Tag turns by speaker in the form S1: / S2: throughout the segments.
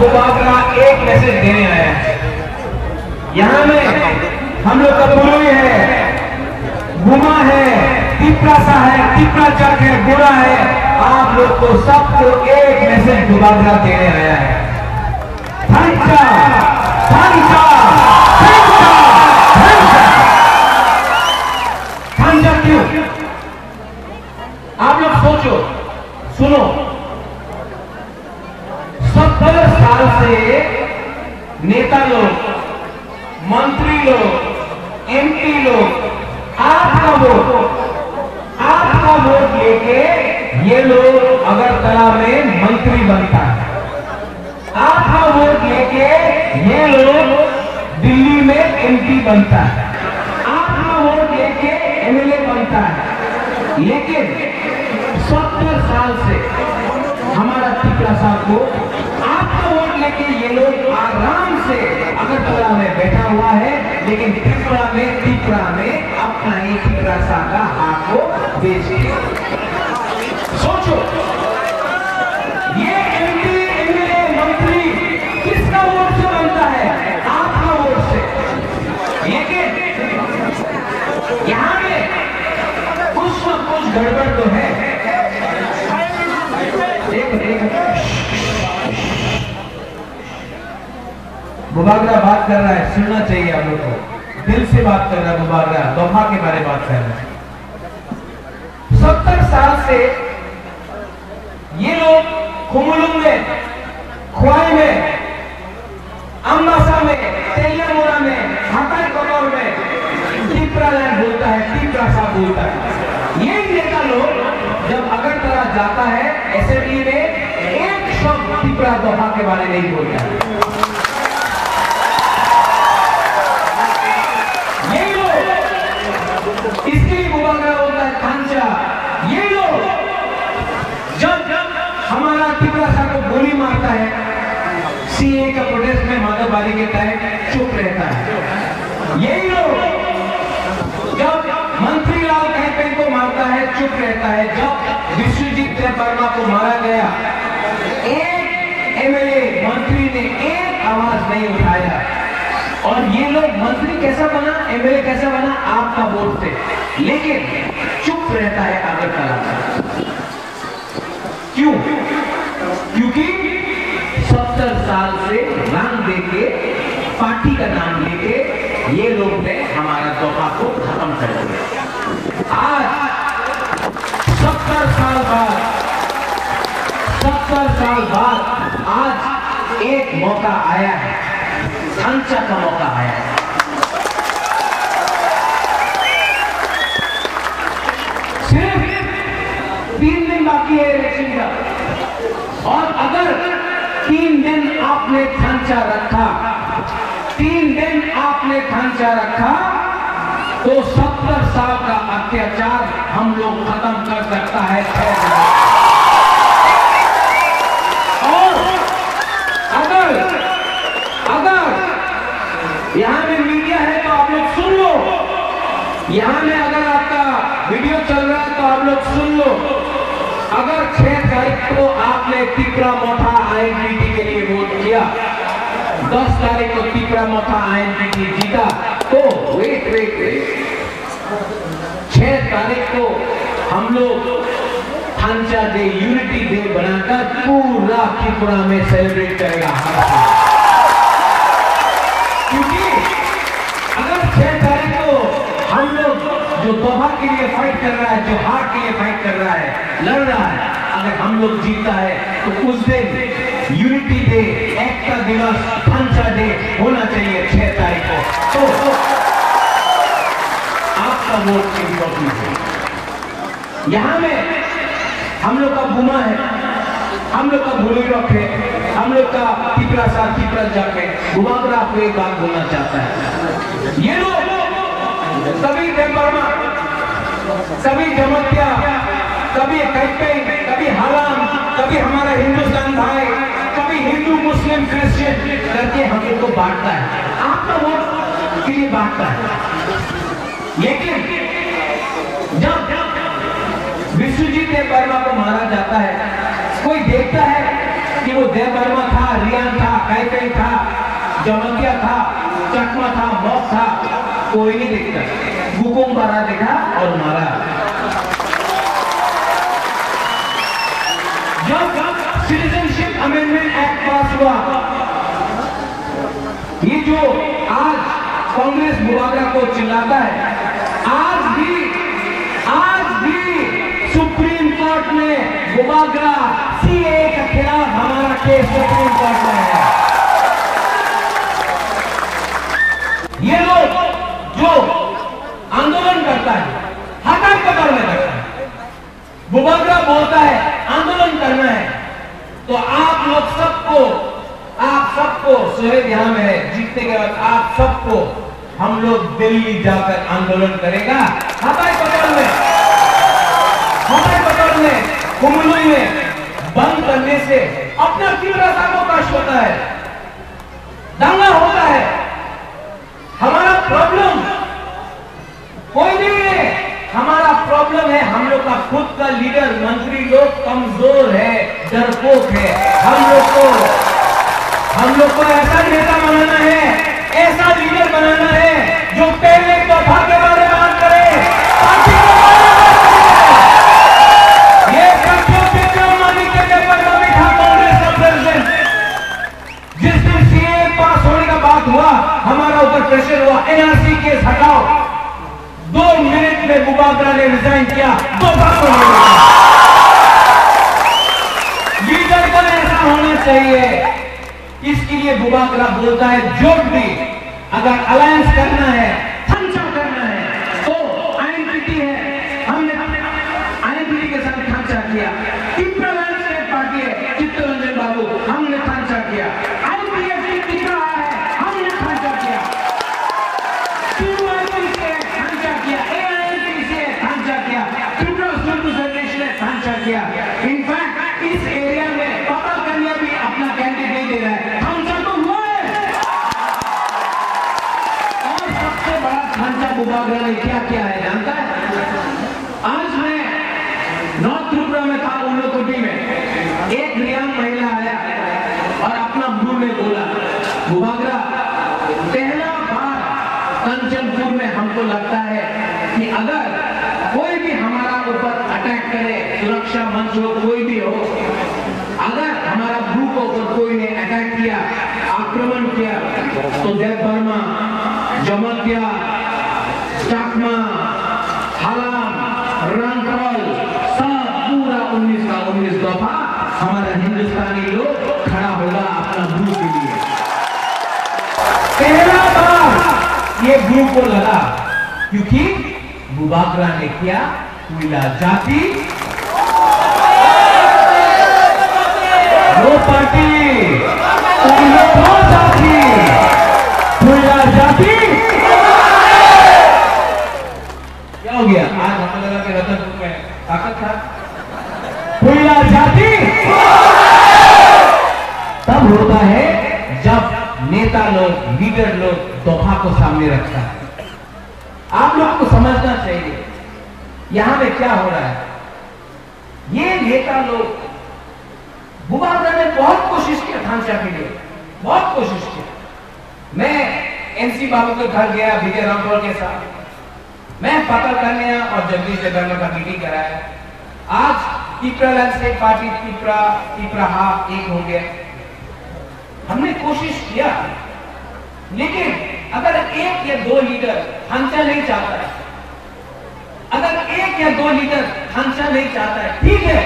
S1: बुबागरा एक मैसेज देने आया है। यहाँ में हम लोग का बुरुई है गुमा है, तिपरा सा है, तिपरा चक है, बुरा है, आप लोग को सबको एक मैसेज बुबागरा देने आया है। आप लोग सोचो, सुनो। से नेता लोग मंत्री लोग एमपी लोग आपका वोट आपका वोट लेके ये लोग अगरतला में मंत्री बनता है। आपका वोट लेके ये लोग दिल्ली में एमपी बनता है। आपका वोट लेके एमएलए बनता है। लेकिन सत्तर साल से हमारा टिकरा साहब को आपका कि ये लोग आराम से अगरतला में बैठा हुआ है, लेकिन त्रिपुरा में त्रिपुरा में अपना ही त्रिपुरा सा का हाथ को बेच सोचो मुबागरा बात कर रहा है, सुनना चाहिए आप लोग को। दिल से बात कर रहा है मुबागरा दोहा के बारे में बात कर रहा है। सत्तर साल से ये लोग खुमुलुम में खुआई में, अम्बासा में तेलियामुरा में हाथाई कदौर में टिपरा लैंड बोलता है टिपरा साहब बोलता है। ये नेता लोग जब अगरतला जाता है असेंबली में, एक शब्द टिपरा दोहा के बारे में नहीं बोलता है यही लोग इसके लिए मुबागरा होता है खांचा ये लोग जब जब हमारा टिपरा साहब को गोली मारता है सीए का प्रोटेस्ट माधवबारी के तहत चुप रहता है। यही लोग जब मंत्री लाल कहते को मारता है, चुप रहता है। जब विश्वजीत वर्मा को मारा गया, एक एमएलए मंत्री ने एक आवाज़ नहीं उठाया। और ये लोग मंत्री कैसा बना एमएलए कैसा बना, आपका वोट से लेकिन चुप रहता है अगरतला क्यों? क्योंकि सत्तर साल से पार्टी का नाम लेके ये लोग ने हमारा तोहफा को खत्म कर दिया। आज सत्तर साल बाद, सत्तर साल बाद आज एक मौका आया है। संचा का मौका आया है। सिर्फ़ तीन दिन बाकी है इलेक्शन का। और अगर तीन दिन आपने खांचा रखा तीन दिन आपने खांचा रखा तो सत्तर साल का अत्याचार हम लोग खत्म कर सकता है। और अगर अगर, यहाँ में मीडिया है तो आप लोग सुन लो। यहाँ में अगर आपका वीडियो चल रहा है तो आप लोग सुन लो। अगर छह तारीख को आपने तिपरा मोथा आईएनपीटी के लिए वोट किया दस तारीख को तिपरा मोथा आईएनपीटी जीता। तो वेट वेट वेट छह तारीख को हम लोग थांचा डे यूनिटी डे बनाकर पूरा त्रिपुरा में सेलिब्रेट करेगा क्योंकि अगर छह तारीख को हम लोग जो दोहा के लिए फाइट कर रहा है, जो हार के लिए फाइट कर रहा है, लड़ रहा है, अगर हम लोग जीता है तो उस दिन यूनिटी डे एकता दिवस पंचा डे होना चाहिए छह तारीख को। तो, तो आपका वोट इम्पोर्टेंट है। यहाँ में हम लोग का गुमा है हम लोग का भूली रॉक है हम लोग का पिपरा साथ पिपरा जाके घुमाकर आपको एक बात बोलना चाहता है। ये लोग सभी देवबर्मा सभी जमतिया कभी कैपेन कभी हराम कभी हमारा हिंदुस्तान भाई कभी हिंदू, मुस्लिम, क्रिश्चियन करके हम को बांटता है। आपका वोट के लिए बांटता है। लेकिन जब विश्वजीत देव वर्मा को मारा जाता है, कोई देखता है कि वो देव वर्मा था रिया कैकई था, जमतिया था, चकमा था, मौत था, कोई नहीं देखता। हुकुम बारा देखा और मारा। अमेंडमेंट एक्ट पास हुआ। ये जो आज कांग्रेस मुबारक को चिल्लाता है, आज भी आज भी सुप्रीम कोर्ट ने मुबागरा सीए के खिलाफ हमारा केस सुप्रीम कोर्ट में है। ये लोग जो आंदोलन करता है हटाई कतर में करता है। मुबागरा बोलता है, आंदोलन करना है। तो आप लोग सबको, आप सबको सुहेब यहाँ में है जीतने के बाद आप सबको हम लोग दिल्ली जाकर आंदोलन करेगा। हमारे पटोल में, हमारे पटोल में कुमलू में, बंद करने से अपना तीव्र कष्ट होता है। दंगा होता है हमारा प्रॉब्लम कोई नहीं है हमारा प्रॉब्लम है हम लोग का खुद का लीडर मंत्री लोग कमज़ोर है डरपोक है हम लोग को हम लोग को ऐसा नेता बनाना है, ऐसा लीडर बनाना है, जो पहले दफ़ा के बारे में बात के बारे में बात करे। ये जिस दिन सीए पास होने का बात हुआ, हमारा ऊपर प्रेशर हुआ एनआरसी केस हटाओ। दो मिनट में मुबादला ने रिजाइन किया दो बातों। लीडर को ऐसा होना चाहिए। इसके लिए बुबाकला बोलता है? जो भी। अगर अलायंस करना है खर्चा मुबागरा ने क्या किया है, जानता है? आज मैं नॉर्थ त्रिपुरा में था उन्नकोटी में एक रियांग महिला आया और अपना मुँह में बोला मुबागरा पहला बार कंचनपुर में हमको लगता है कि अगर कोई भी हमारा ऊपर अटैक करे, सुरक्षा मंच हो, कोई भी हो, अगर हमारा ग्रुप के ऊपर कोई ने अटैक किया, आक्रमण किया तो देव वर्मा जमतिया हलाम सब पूरा उन्नीस का उन्नीस दफ़ा हमारा हिंदुस्तानी लोग खड़ा होगा अपना के लिए। पहला बार ये को लगा, क्योंकि मुबाकरा ने किया कोयला जाति। वो पार्टी, कोयला जाति कोयला जाति क्या हो गया आज में ताकत था कोयला जाति। तब होता है जब नेता लोग, लीडर लोग दोफा को सामने रखता है। आप लोग को समझना चाहिए, यहाँ में क्या हो रहा है? ये नेता लोग बुबाकर ने बहुत कोशिश किया खानसा के लिए, बहुत कोशिश की मैं एनसी बाबू के घर गया, विजय रामपुर के साथ। मैं पता करने और जगदीश जगन्ना का मीटिंग कराया आज तिपरा लैंडस्केप पार्टी तिपरा तिपरा हाफ़ एक हो गया। हमने कोशिश किया। लेकिन अगर एक या दो लीडर हंसा नहीं चाहता है, अगर एक या दो लीडर हंसा नहीं चाहता है, ठीक है,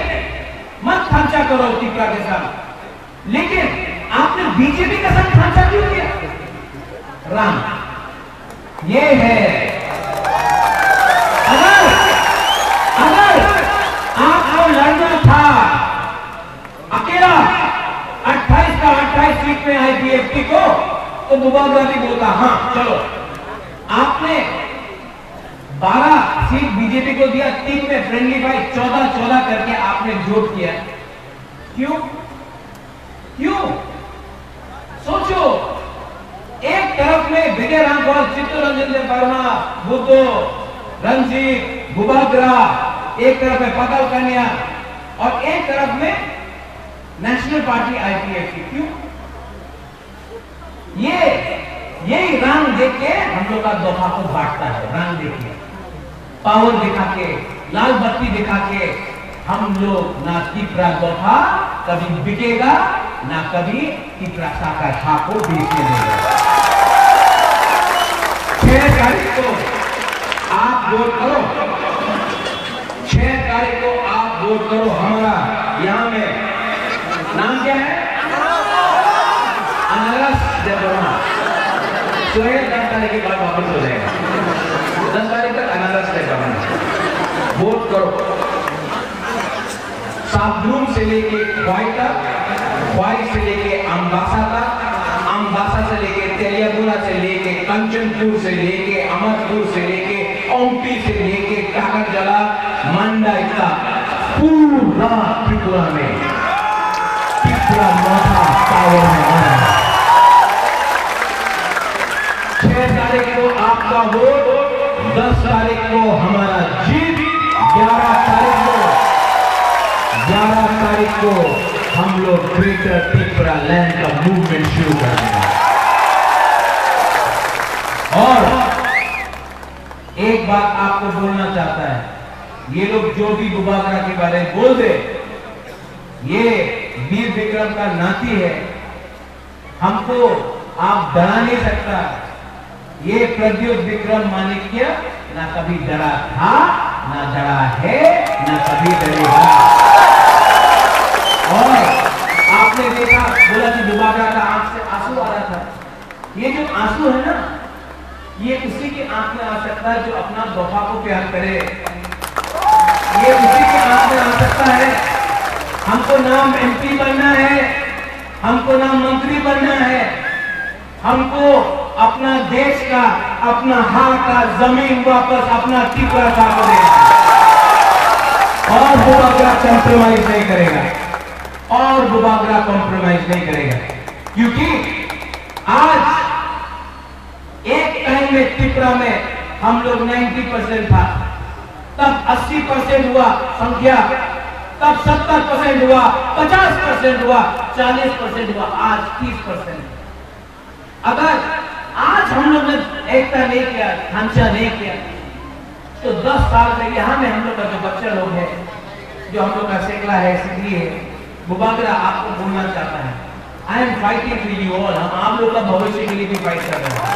S1: मत खर्चा करो तिपरा के साथ। लेकिन आपने बीजेपी के साथ खर्चा क्यों किया? राम, ये है अगर अगर आपको लड़ना था अकेला 28 का 28 सीट में आईपीएफटी को तो मुबादला भी बोलता हाँ चलो। आपने 12 सीट बीजेपी को दिया, तीन में फ्रेंडली फाइट 14 14 करके आपने जोट किया। क्यों? क्यों? सोचो, एक तरफ़ में विजय रामगौर चित्तरंजन देव वर्मा, बुद्धो रंजीत गुबाग्रा एक तरफ़ में पकल कन्या, और एक तरफ़ में नेशनल पार्टी आईपीएफ क्यों? ये, यही रंग देख के हम लोग का दोफा को बांटता है, रंग देख। के पावर दिखा के लाल बत्ती दिखा के हम लोग ना तीपरा दोफा कभी बिकेगा, ना कभी तीपरा साका खा को बेचने देगा। छह तारीख को आप वोट करो। छह तारीख को आप वोट करो हमारा यहाँ में। नाम क्या है? सोए दस तारीख के बाद वापस हो जाएगा। दस तारीख तक अनारस देवरमा वोट करो। साबलूम से लेके ख्वाई तक ख्वाई से लेके अम्बासा तक अम्बासा से लेके तेलियागुड़ा से लेके कंचनपुर से लेके अमरपुर से लेके ओमपी से लेके काकरजला मंडा तक, पूरा त्रिपुरा में। त्रिपुरा मोटा पावर में आपका वोट दस तारीख को हमारा जीत, ग्यारह तारीख को, ग्यारह तारीख को हम लोग ग्रेटर त्रिपुरा लैंड का मूवमेंट शुरू करेंगे और एक बात आपको बोलना चाहता है, ये लोग जो भी बुबागरा के बारे में बोल दे ये वीर विक्रम का नाती है। हमको आप डरा नहीं सकता। ये प्रद्युत विक्रम माणिक्य ना कभी डरा था, ना डरा है, ना कभी डरेगा और आपने देखा, बोला कि दुबारा का आँख से आँसू आ रहा था। ये जो आँसू है ना, ये उसी की आँख में आ सकता है जो अपना दोफा को प्यार करे। ये उसी की आँख में आ सकता है। हमको नाम एमपी बनना है, हमको नाम मंत्री बनना है, हमको अपना देश का, अपना हाथ का ज़मीन वापस अपना टिकरा का और बुबागरा कॉम्प्रोमाइज नहीं करेगा। और बुबागरा कॉम्प्रोमाइज नहीं करेगा। क्योंकि आज एक टाइम में त्रिपुरा में हम लोग 90 परसेंट था। तब 80 परसेंट हुआ संख्या। तब 70 परसेंट हुआ 50 परसेंट हुआ 40 परसेंट हुआ, आज 30 परसेंट अगर हम लोग ने एकता नहीं किया, ढांचा नहीं किया। तो 10 साल में यहाँ में हम लोग का जो बच्चा लोग है, जो हम लोग का सेकला है, सिद्धि है बुबागरा आपको बोलना चाहता है। I am fighting for you all हम आप लोग का भविष्य के लिए भी फाइट कर रहे हैं।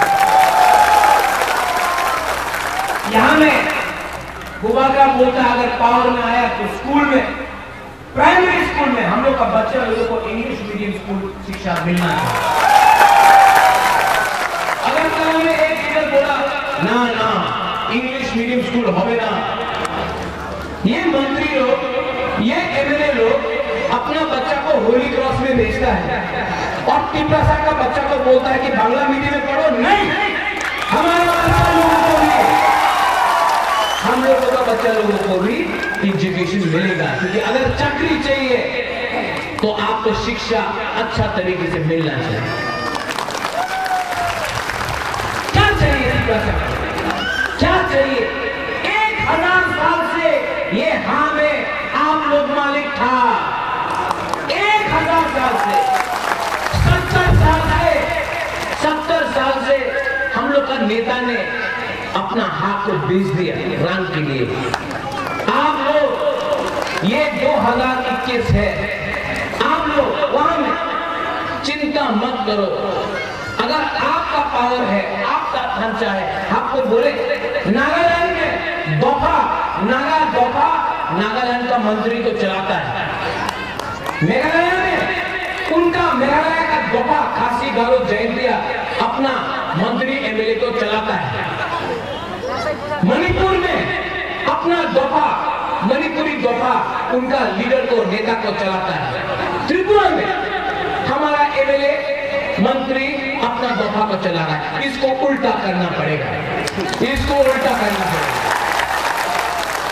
S1: यहाँ में बुबागरा बोलता है, अगर पावर में आया तो स्कूल में प्राइमरी स्कूल में हम लोग का बच्चा लोगों को इंग्लिश मीडियम स्कूल शिक्षा मिलना चाहिए अगर कल में एक टीचर ना ना इंग्लिश मीडियम स्कूल होवे ना ये मंत्री लोग, ये एमएलए लोग अपना बच्चा को होली क्रॉस में भेजता है और टिपरा साहब का बच्चा को बोलता है कि बांग्ला मीडियम में पढ़ो। नहीं, हमारा बच्चा लोगों को भी हम लोगों का बच्चा लोगों को भी एजुकेशन मिलेगा, क्योंकि अगर चाकरी चाहिए तो आपको शिक्षा अच्छा तरीके से मिलना चाहिए। क्या चाहिए टिपरा साहब? क्या चाहिए। एक हज़ार साल से ये हाँ में आप लोग मालिक था। एक हज़ार साल से, सत्तर साल से, सत्तर साल से हम लोग का नेता ने अपना हाथ को बेच दिया रंग के लिए। आप लोग, ये 2021 है। आप लोग, वहाँ में चिंता मत करो। अगर आपका पावर है, आपका ढांचा है, आपको बोले, नागालैंड में दोफा नागा दोफा, नागालैंड का मंत्री तो चलाता है। मेघालय में उनका मेघालय का दोफा खासी गारो जयंतिया अपना मंत्री एमएलए को चलाता है। मणिपुर में अपना दोफा, मणिपुरी दोफा उनका लीडर को, नेता को चलाता है। त्रिपुरा में हमारा एमएलए, मंत्री दोफा को चला रहा है। इसको उल्टा करना पड़ेगा। इसको उल्टा करना पड़ेगा।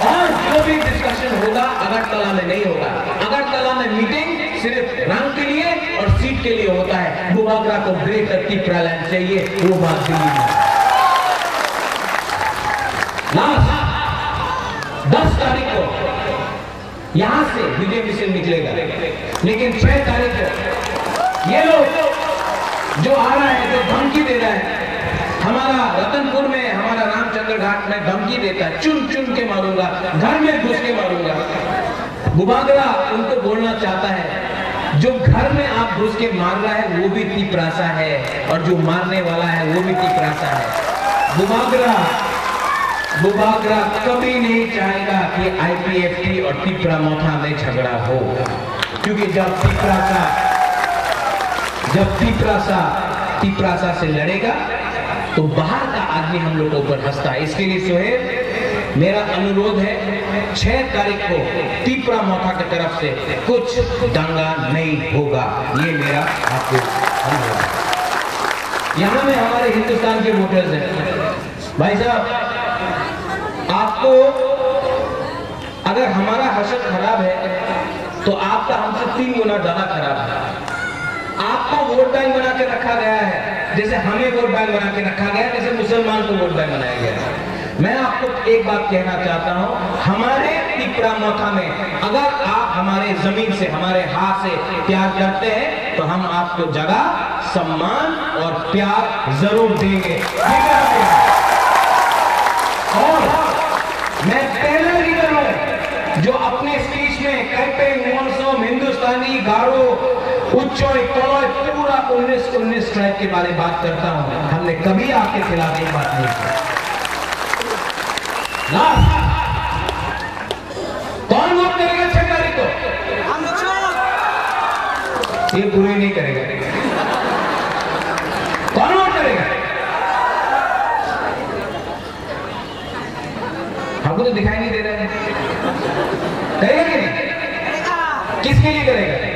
S1: और जो भी डिस्कशन होगा, अगरतला में नहीं होगा। अगरतला में मीटिंग सिर्फ़ रंग के लिए और सीट के लिए होता है। बुबागरा को ग्रेटर त्रिपुरा लैंड चाहिए, वो बात दिल्ली में। दस तारीख को यहाँ से विजय मिशन निकलेगा। लेकिन छह तारीख को ये लोग जो आ रहा है, जो धमकी दे रहा है, हमारा रतनपुर में, हमारा रामचंद्र घाट में धमकी देता है। चुन चुन के मारूँगा, घर में घुस के मारूँगा। गुबागरा उनको बोलना चाहता है, जो घर में आप घुस के मार रहा है, वो भी तिपरासा है, और जो मारने वाला है, वो भी तिपरासा है। गुबागरा गुबागरा कभी नहीं चाहेगा कि आईपीएफटी और तिपरा मोथा में झगड़ा हो, क्योंकि जब तिपरासा जब तिपरासा तिपरासा से लड़ेगा तो बाहर का आदमी हम लोग के ऊपर हंसता है। इसके लिए सोहेब मेरा अनुरोध है, छह तारीख को तिपरा मोथा की तरफ़ से कुछ दंगा नहीं होगा। ये मेरा आपको अनुरोध यहाँ में हमारे हिंदुस्तान के वोटर्स हैं। भाई साहब, आपको अगर हमारा हसद खराब है तो आपका हमसे तीन गुना ज़्यादा खराब है। आपको वोट बैंक बना के रखा गया है। जैसे हमें वोट बैंक बना के रखा गया जैसे मुसलमान को वोट बैंक बनाया गया है। मैं आपको एक बात कहना चाहता हूँ, हमारे तिपरा मोथा में अगर आप हमारे ज़मीन से, हमारे हाथ से प्यार करते हैं तो हम आपको जगह, सम्मान और प्यार ज़रूर देंगे। और मैं पहला लीडर हूँ, जो अपने स्पीच में, कैंपेन हिंदुस्तानी गारो कलोय पूरा उन्नीस उन्नीस ट्राइब के बारे में बात करता हूँ। हमने कभी आपके खिलाफ एक बात नहीं की। कौन वोट करेगा छह तारीख को ये बुरे नहीं करेगा। कौन वोट करेगा? हमको तो दिखाई नहीं दे रहा है। करेगा कि नहीं? किसके लिए करेगा?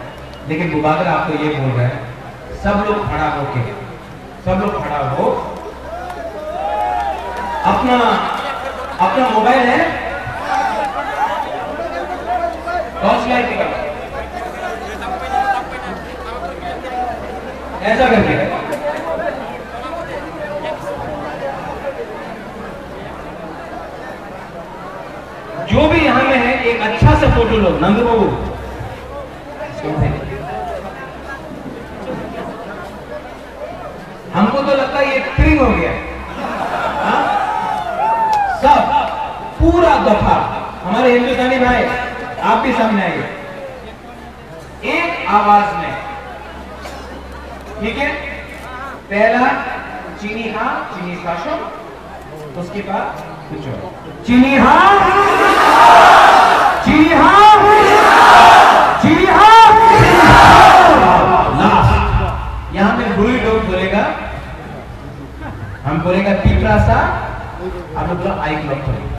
S1: लेकिन गुबागर आपको ये बोल रहा है, सब लोग खड़ा होके, सब लोग खड़ा हो। अपना अपना मोबाइल है। टॉर्च लाइट निकालो ऐसा करके। जो भी यहाँ में है, एक अच्छा सा फ़ोटो लो नंद बाबू है ये ट्रिंग हो गया। हाँ? सब, पूरा दफ़ा। हमारे हिंदुस्तानी भाई, आप भी सामने आइए। एक आवाज़ में। ठीक है? पहला, चीनी हाँ चीनी शासन उसके बाद कुछ और। चीनी हाँ! चीनी हा! चीनी हाँ लास्ट यहाँ पे बुरी लोग बोलेगा हम बोलेगा तीसरा सा आप लोग आई क्लब करेंगे